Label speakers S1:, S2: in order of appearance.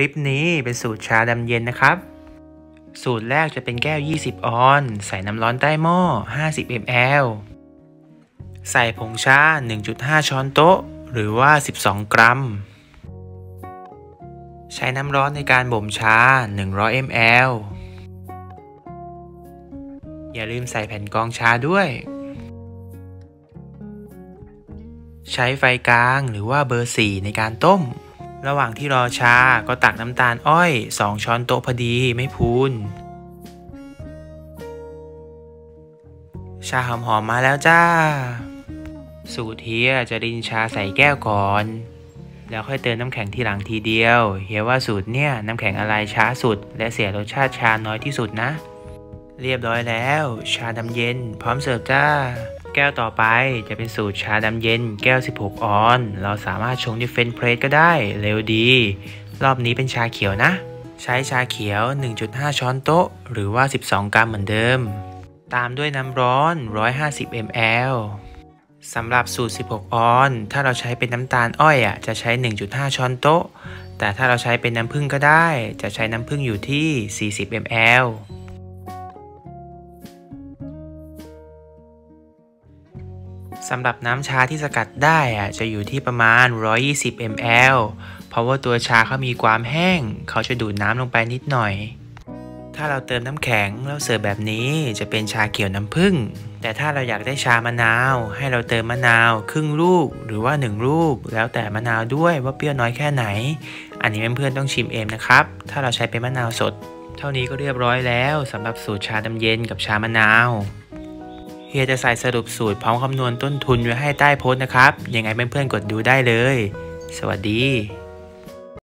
S1: ลิปนี้เป็นสูตรชาดำเย็นนะครับ สูตรแรกจะเป็นแก้ว 20 ออน ใส่น้ำร้อนใต้หม้อ 50 ml ใส่ผงชา 1.5 ช้อนโต๊ะ หรือว่า 12 กรัม ใช้น้ำร้อนในการบ่มชา 100 ml อย่าลืมใส่แผ่นกรองชาด้วย ใช้ไฟกลางหรือว่าเบอร์ 4 ในการต้ม ระหว่างที่รอชาก็ตักน้ำตาลอ้อย2ช้อนโต๊ะพอดีไม่พูน ชาหอมๆมาแล้วจ้า สูตรเฮียจะรินชาใส่แก้วก่อน แล้วค่อยเติมน้ำแข็งทีหลังทีเดียว เฮียว่าสูตรเนี่ยน้ำแข็งอะไรช้าสุด และเสียรสชาติชาน้อยที่สุดนะ เรียบร้อยแล้ว ชาดำเย็น พร้อมเสิร์ฟจ้า แก้วต่อไปจะเป็นสูตรชาดำเย็นแก้ว 16 ออน เราสามารถชงด้วยเฟนเพรสก็ได้ เร็วดี รอบนี้เป็นชาเขียวนะ ใช้ชาเขียว 1.5 ช้อนโต๊ะ หรือว่า 12 กรัมเหมือนเดิม ตามด้วยน้ำร้อน 150 ml สำหรับสูตร 16 ออน ถ้าเราใช้เป็นน้ำตาลอ้อยอะจะใช้ 1.5 ช้อนโต๊ะ แต่ถ้าเราใช้เป็นน้ำผึ้งก็ได้ จะใช้น้ำผึ้งอยู่ที่ 40 ml สำหรับน้ำชาที่สกัดได้อะจะอยู่ที่ประมาณ 120 ml เพราะว่าตัวชาเขามีความแห้ง เขาจะดูดน้ำลงไปนิดหน่อย ถ้าเราเติมน้ำแข็งแล้วเสิร์ฟแบบนี้จะเป็นชาเขียวน้ำผึ้ง แต่ถ้าเราอยากได้ชามะนาว ให้เราเติมมะนาว ครึ่งลูกหรือว่า 1 ลูก แล้วแต่มะนาวด้วยว่าเปรี้ยวน้อยแค่ไหน อันนี้เพื่อนๆต้องชิมเองนะครับ ถ้าเราใช้เป็นมะนาวสด เท่านี้ก็เรียบร้อยแล้วสำหรับสูตรชาดำเย็นกับชามะนาว ฮียจะใส่สรุปสูตรพร้อมคำนวณต้นทุนไว้ให้ใต้โพสต์นะครับ ยังไงเพื่อนๆกดดูได้เลย สวัสดี